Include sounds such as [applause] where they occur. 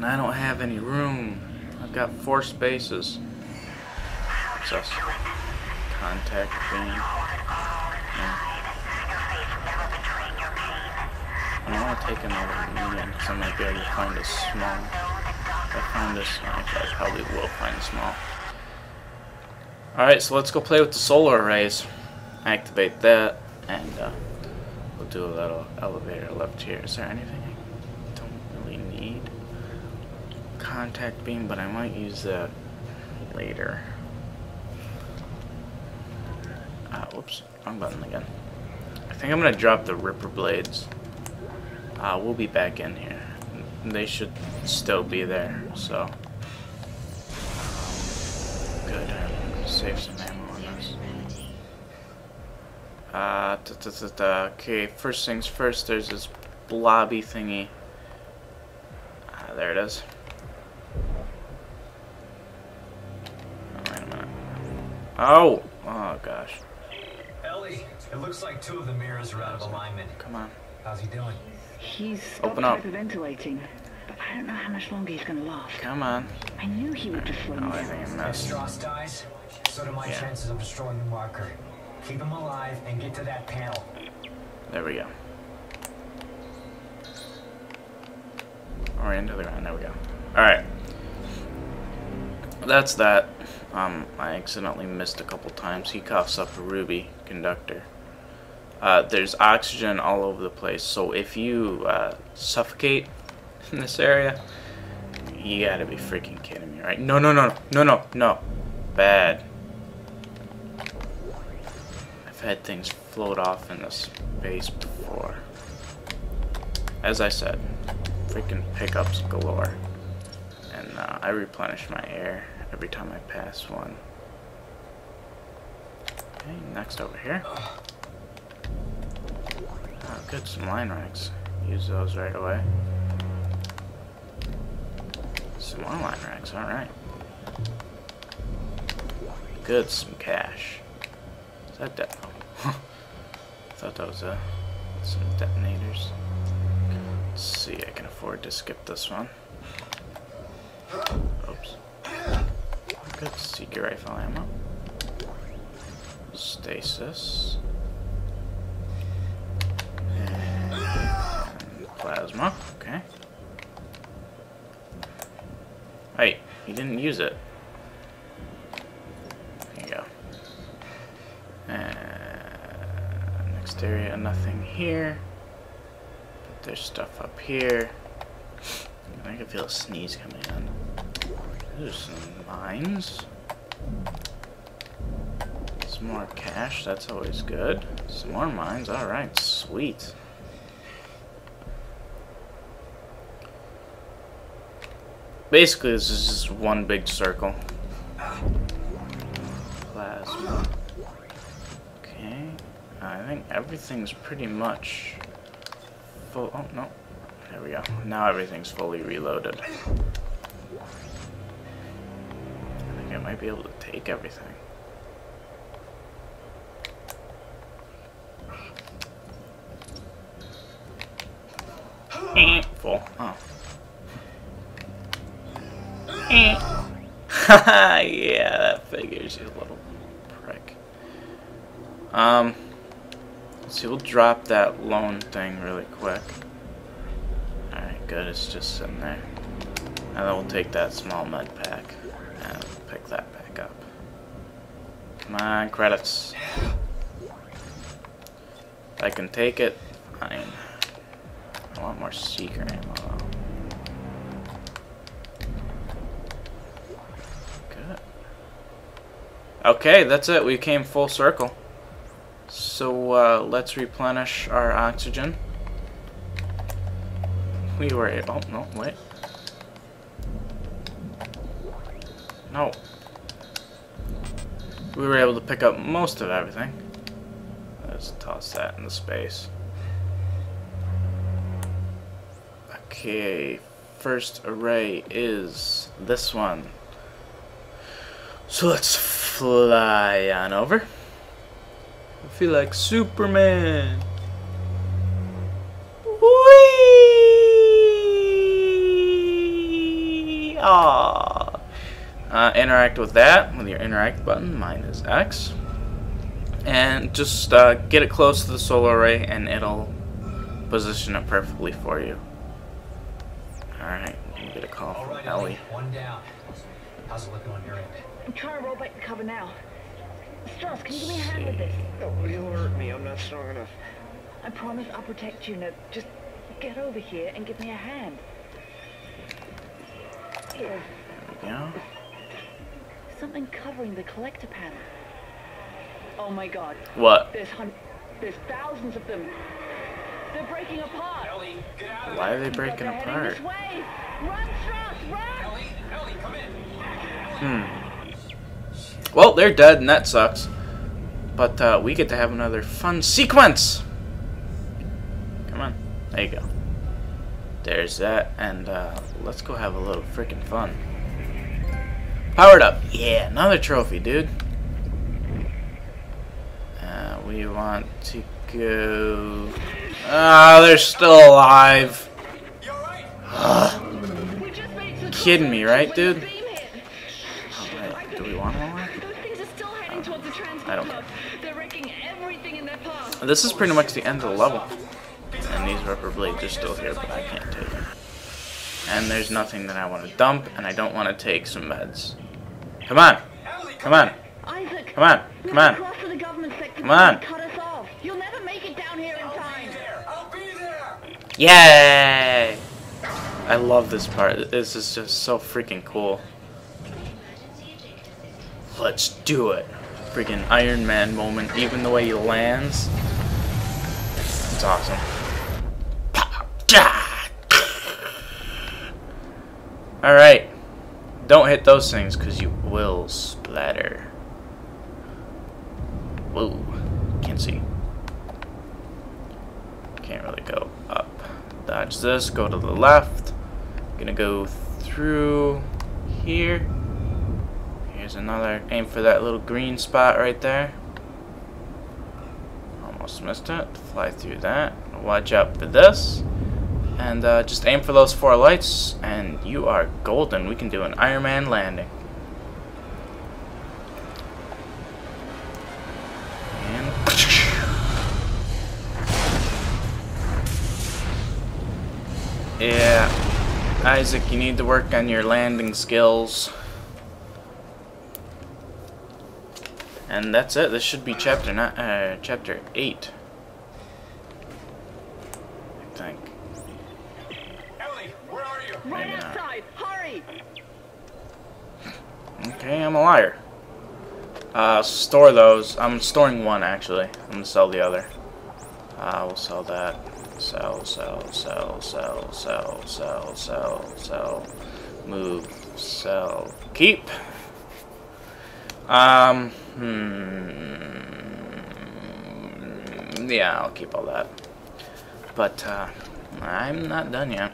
And I don't have any room. I've got four spaces. This? Contact beam. Yeah. I don't want to take another medium because I might be able to find a small. If I find this, I probably will find a small. Alright, so let's go play with the solar arrays. Activate that, and uh, we'll do a little elevator lift here. Is there anything I don't really need? Contact beam, but I might use that later. Ah, whoops, wrong button again. I think I'm gonna drop the Ripper Blades. Uh, we'll be back in here. They should still be there, so. Good. Save some ammo on this. Uh, da, da, da. okay, first things first, there's this blobby thingy. Ah, there it is. Oh, wait a minute. Oh! Oh, gosh. Ellie, it looks like two of the mirrors are out of alignment. Come on. How's he doing? He's Open stopped up. hyperventilating, but I don't know how much longer he's gonna last. Come on. I knew he would just slow Oh, me I down. think If missed. Stross dies, so do my Yeah. chances of destroying the marker. Keep him alive and get to that panel. There we go. Or into the ground. There we go. Alright. That's that. Um, I accidentally missed a couple times. He coughs up a ruby conductor. Uh, there's oxygen all over the place, so if you uh, suffocate in this area, you gotta be freaking kidding me, right? No, no, no, no, no, no. Bad. I've had things float off in this space before. As I said, freaking pickups galore. And uh, I replenish my air every time I pass one. Okay, next over here. Oh, good, some line racks. Use those right away. Some more line racks, alright. Good, some cash. Is that de- oh. [laughs] thought that was uh, some detonators. Let's see, I can afford to skip this one. Oops. Good Seeker Rifle ammo. Stasis. And plasma, okay. Hey, he didn't use it. There you go. And next area, nothing here. But there's stuff up here. I can feel a sneeze coming on. There's some mines. Some more cash, that's always good. Some more mines, alright, sweet. Basically, this is just one big circle. Plasma. Okay. I think everything's pretty much full. Oh, no. There we go. Now everything's fully reloaded. Might be able to take everything. Eh, Full. Oh. Haha, [laughs] yeah, that figures, you little prick. Um, see, we'll drop that loan thing really quick. Alright, good, it's just sitting there. And then we'll take that small med pack pick that back up. Come on, credits. I can take it, fine. I want more seeker ammo. Good. Okay, that's it. We came full circle. So uh, let's replenish our oxygen. We were. Oh no! Wait. No. We were able to pick up most of everything. Let's toss that into space. Okay, first array is this one. So let's fly on over. I feel like Superman. Interact with that with your interact button. Mine is X. And just uh, get it close to the solar array and it'll position it perfectly for you. Alright, get a call from right, Ellie. One down. How's it looking on your end? I'm trying to roll back the cover now. Stross, can you give me a hand with this? Oh, you'll hurt me. I'm not strong enough. I promise I'll protect you. Now, just get over here and give me a hand. Here, There we know? Something covering the collector panel. Oh my god, What? there's hun- there's thousands of them. They're breaking apart. Ellie, get out of Why are they breaking they're apart? this way. Run, Stross, run! Ellie, Ellie, come in. Hmm. Well, they're dead, and that sucks. But uh, we get to have another fun sequence. Come on. There you go. There's that, and uh, let's go have a little freaking fun. Powered up. Yeah, another trophy, dude. Uh, we want to go... Ah, they're still alive. Kidding me, right, dude? do we want more? I don't. This is pretty much the end of the level. And these Ripper Blades are still here, but I can't take. And there's nothing that I want to dump, and I don't want to take some meds. Come on! Come on! Isaac, Come on! Come on! cross to the government sector Come on. cut us off. You'll never make it down here in I'll time. be there. I'll be there. Yay! I love this part. This is just so freaking cool. Let's do it. Freaking Iron Man moment. Even the way he lands. It's awesome. Pow! Ja! Alright. Don't hit those things because you will splatter. Whoa. Can't see. Can't really go up. Dodge this, go to the left. Gonna go through here. Here's another. Aim for that little green spot right there. Almost missed it. Fly through that. Watch out for this. And uh, just aim for those four lights, and you are golden. We can do an Iron Man landing. And... Yeah. Isaac, you need to work on your landing skills. And that's it. This should be chapter, not, uh, chapter 8. Ellie, where are you? Right Maybe not. outside. Hurry. Okay, I'm a liar. Uh, store those. I'm storing one actually. I'm gonna sell the other. Uh, we'll sell that. Sell, sell, sell, sell, sell, sell, sell, sell. Move, sell, keep. Um, hmm. Yeah, I'll keep all that. But, uh, I'm not done yet.